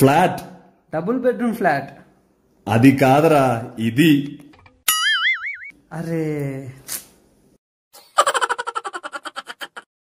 Flat. Double bedroom flat. అది కాదరా ఇది. అరే